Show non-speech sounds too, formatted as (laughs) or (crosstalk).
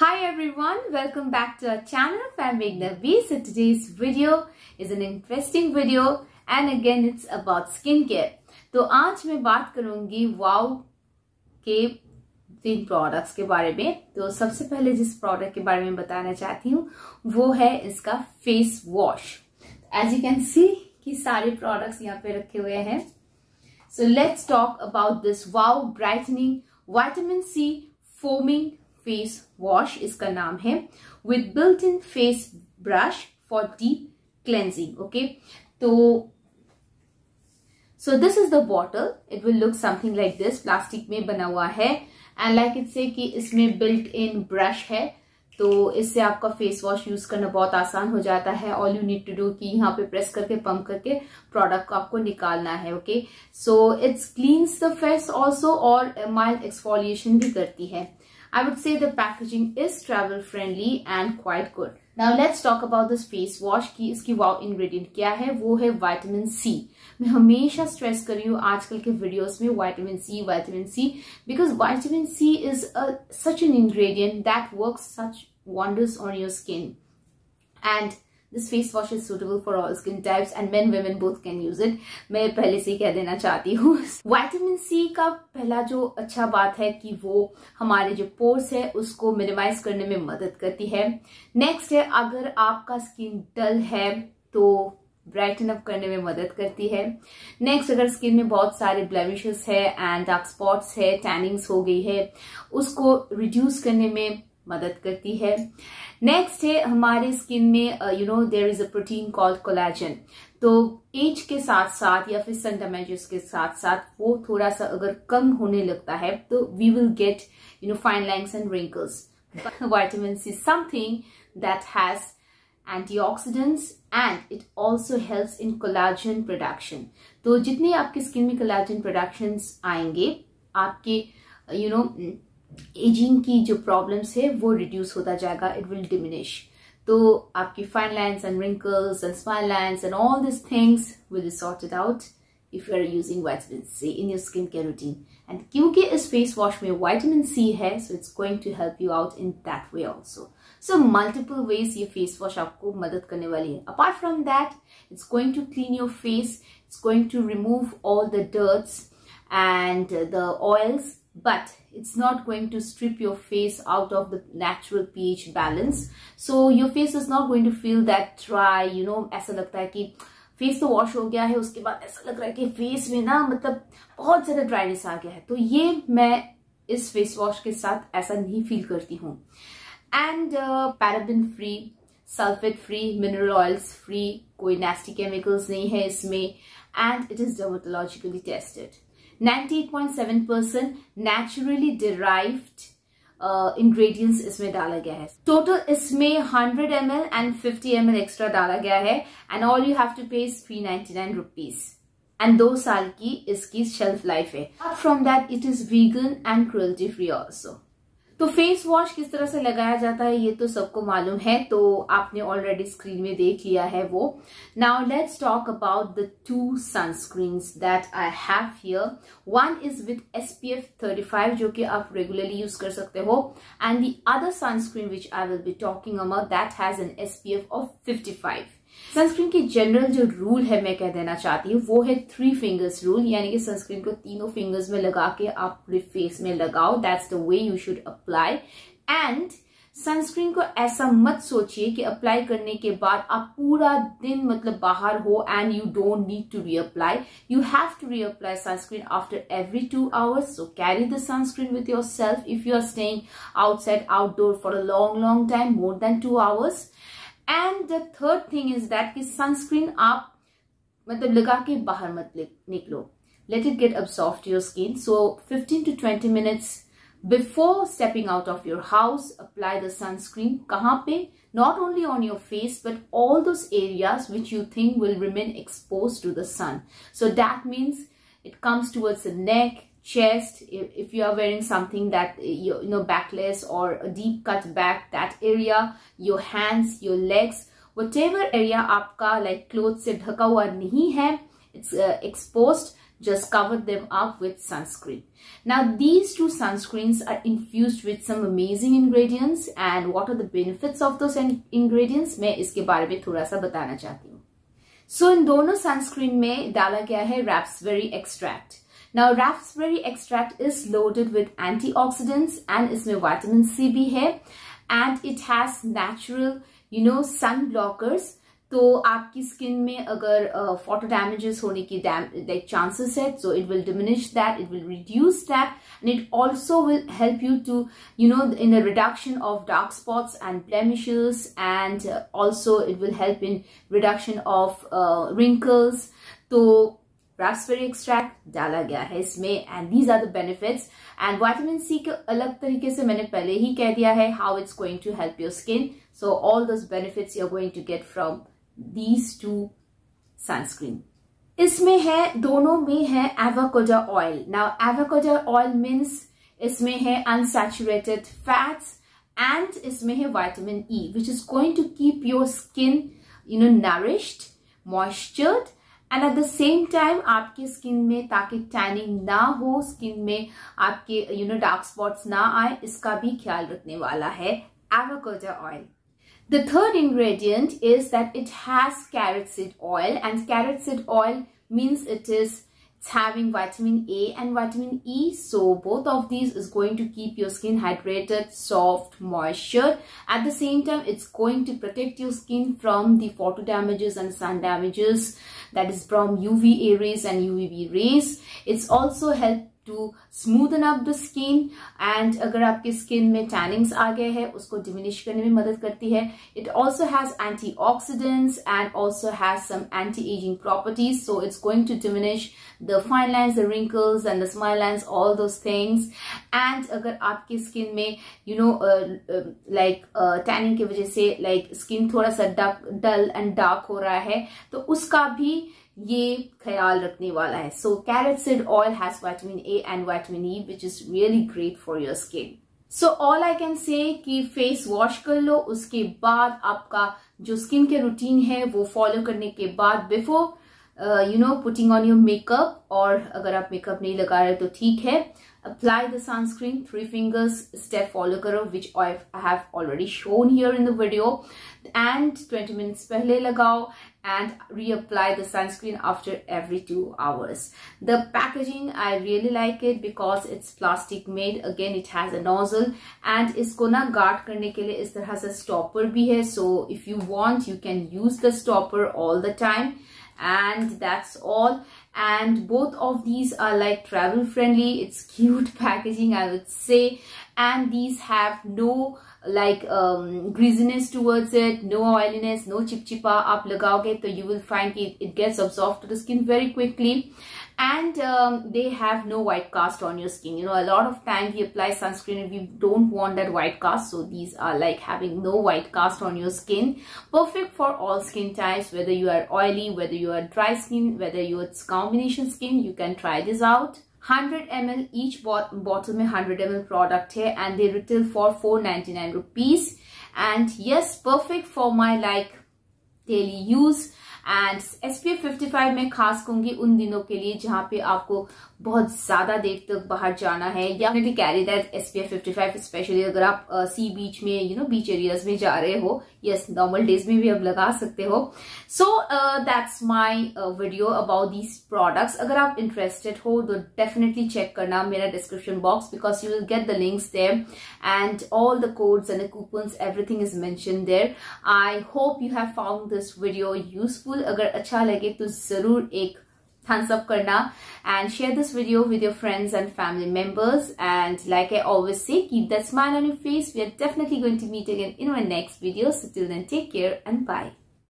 Hi everyone, welcome back to our channel Fanbig Nabi. So today's video is an interesting video and again it's about skincare. तो आज मैं बात करूँगी wow के तीन products के बारे में तो सबसे पहले जिस प्रोडक्ट के बारे में बताना चाहती हूँ वो है इसका face wash as you can see कि सारे प्रोडक्ट्स यहाँ पे रखे हुए हैं so let's talk about this wow brightening vitamin C foaming face wash इसका नाम है with built in face brush for deep cleansing okay तो so this is the bottle it will look something like this plastic में बना हुआ है. And like it says कि इसमें बिल्ट इन ब्रश है. तो इससे आपका फेस वॉश यूज़ करना बहुत आसान हो जाता है. All you need to do कि यहाँ पे प्रेस करके पंप करके प्रोडक्ट को आपको निकालना है okay so it's cleanse the face also और माइल्ड एक्सफोलिएशन भी करती है. I would say the packaging is travel friendly and quite good. Now let's talk about this face wash की इसकी वाव ingredient क्या है वो है vitamin C. मैं हमेशा stress कर रही हूँ आजकल के videos में vitamin C, vitamin C because vitamin C is a, such an ingredient that works such wonders on your skin. And this face wash is suitable for all skin types and men women both can use it मैं पहले से ही कह देना चाहती हूँ। Vitamin C का पहला जो अच्छा बात है कि वो हमारे जो पोर्स है, उसको मिनिमाइज करने में मदद करती है। नेक्स्ट है, अगर आपका स्किन डल है तो ब्राइटन अप करने में मदद करती है। नेक्स्ट अगर स्किन में बहुत सारे ब्लेमिशेस है एंड डार्क स्पॉट्स है टैनिंग्स हो गई है, उसको रिड्यूस करने में मदद करती है। नेक्स्ट है हमारे स्किन में you know there is a protein called collagen तो एज के साथ साथ या फिर सन डैमेजेस के साथ साथ वो थोड़ा सा अगर कम होने लगता है तो we will get you know fine lines and wrinkles vitamin C something that has antioxidants and it also helps in collagen production. तो जितने आपके स्किन में collagen productions आएँगे आपके you you know know, ageing की जो प्रॉब्लम्स है, वो रिड्यूस होता जाएगा इट विल डिमिनिश तो आपकी fine lines and wrinkles and smile lines and all this things will sorted out if you are using vitamin C in your skin care routine and क्योंकि इस face wash में vitamin C है so it's going to help you out in that way also so multiple ways ये face wash आपको मदद करने वाली है. Apart from that it's going to clean your face it's going to remove all the dirts and the oils but it's not going to strip your face out of the natural pH balance. So your face is not going to feel that dry, you know, ऐसा लगता है कि face तो wash हो गया है उसके बाद ऐसा लग रहा है कि फेस में ना मतलब बहुत ज़्यादा ड्राइनेस आ गया है। तो ये मैं इस फेस वॉश के साथ ऐसा नहीं फील करती हूँ। And paraben free sulphate free mineral oils free कोई नेस्टी केमिकल्स नहीं है इसमें and it is dermatologically tested 98.7 percent naturally derived ingredients इसमें डाला गया है। टोटल इसमें 100 एम एंड 50 एम एक्स्ट्रा डाला गया है and all you have to pay three ninety nine rupees and दो साल की इसकी शेल्फ लाइफ है। From that it is vegan and cruelty free also तो फेस वॉश किस तरह से लगाया जाता है, ये तो सबको मालूम है तो आपने ऑलरेडी स्क्रीन में देख लिया है वो। Now let's talk about the two sunscreen that I have here one is with SPF 35 जो कि आप रेगुलरली यूज़ कर सकते हो। And the other sunscreen which I will be talking about that has an SPF of 55 sunscreen की general जो rule है मैं कह देना चाहती हूँ, वो है थ्री फिंगर्स रूल यानी कि सनस्क्रीन को तीनों फिंगर्स में लगा के आप पूरे फेस में लगाओ that's the way you should apply and sunscreen को ऐसा मत सोचिए कि अप्लाई करने के बाद आप पूरा दिन मतलब बाहर हो and you don't need to reapply you have to reapply sunscreen after every two hours so carry the sunscreen with your self if you are staying outside outdoor for a long long time more than two hours and the third thing is that कि sunscreen आप मतलब लगा के बाहर मत निकलो let it get absorbed to your skin. So 15 to 20 minutes before stepping out of your house, apply the sunscreen. kahan pe Not only on your face, but all those areas which you think will remain exposed to the sun. So that means it comes towards the neck, chest if, you are wearing something that you, know backless or a deep cut back that area your hands your legs whatever area आपका like clothes से ढका हुआ नहीं है it's uh, exposed just cover them up with sunscreen. Now these two sunscreens are infused with some amazing ingredients and what are the benefits of those ingredients इसके बारे में थोड़ा सा बताना चाहती हूँ सो so, इन दोनों सनस्क्रीन में डाला गया है raspberry extract Now raspberry extract is loaded with antioxidants and इसमें vitamin C भी है and it has natural you know sun blockers. तो आपकी स्किन में अगर फ़ोटो uh, डैमेजेस होने की लाइक चांसेस है so it will diminish that it will reduce that and it also will help you to you know in the reduction of dark spots and blemishes and also it will help in reduction of wrinkles तो raspberry extract डाला गया है इसमें and these are the benefits and vitamin C के अलग तरीके से मैंने पहले ही कह दिया है how it's going to help your skin so all those benefits you are going to get from these two sunscreen इसमें है, दोनों में है avocado oil now avocado oil means इसमें है अनसेचुरेटेड फैट्स एंड इसमें है vitamin E which is going to keep your skin you know nourished moisturised and at the same time आपकी स्किन में ताकि टैनिंग ना हो स्किन में आपके यू नो डार्क स्पॉट्स ना आए, इसका भी ख्याल रखने वाला है avocado oil the third ingredient is that it has carrot seed oil and carrot seed oil means it is It's having vitamin A and vitamin E. So both of these is going to keep your skin hydrated, soft, moisture. At the same time, it's going to protect your skin from the photo damages and sun damages that is from UVA rays and UVB rays. It's also help to smoothen up the skin and अगर आपके skin में टैनिंग्स आ गए हैं उसको diminish करने में मदद करती है। It also has antioxidants and also has some anti ageing properties so it's going to diminish the fine lines the wrinkles and the smile lines all those things and अगर आपकी स्किन में you know like tanning की वजह से like like, skin थोड़ा सा dull and dark हो रहा है तो उसका भी ये ख्याल रखने वाला है। So carrot seed oil has vitamin A and vitamin E which is really great for your skin so all I can say कि फेस वॉश कर लो, उसके बाद आपका जो स्किन के रूटीन है, वो फॉलो करने के बाद before you know putting on your makeup और अगर आप मेकअप नहीं लगा रहे तो ठीक है। Apply the sunscreen three fingers step follow karo which I have already shown here in the video. And 20 minutes pehle lagao and reapply the sunscreen after every two hours. The packaging i really like it because it's plastic made. Again it has a nozzle and isko na guard karne ke liye is tarah se stopper bhi hai so if you want you can use the stopper all the time and that's all. And both of these are like travel friendly it's cute (laughs) packaging i would say. And these have no like um, greasiness towards it no oiliness no chip chipa up lagaoge so you will find it, it gets absorbed to the skin very quickly and um, they have no white cast on your skin. You know a lot of times we apply sunscreen and we don't want that white cast. So these are like having no white cast on your skin. Perfect for all skin types whether you are oily whether you are dry skin whether you are combination skin you can try this out. 100 ml each bot bottle में 100 ml product है and they retail for 499 rupees. And yes perfect for my like daily use and S P F fifty five में खास कहूँगी उन दिनों के लिए जहाँ पे आपको बहुत ज़्यादा देर तक बाहर जाना है या carry that S P F fifty five specially अगर आप सी uh, बीच में यू नो बीच एरियाज़ में जा रहे हो यस नॉर्मल डेज़ में भी आप लगा सकते हो। So that's my video about these products अगर आप इंटरेस्टेड हो तो डेफिनेटली चेक करना मेरा description box because you will get the links there and all the codes and coupons everything is mentioned there I hope you have found this video useful अगर अच्छा लगे तो जरूर एक thumbs up karna and share this video with your friends and family members and like i always say keep that smile on your face we are definitely going to meet again in our next video so till then take care and bye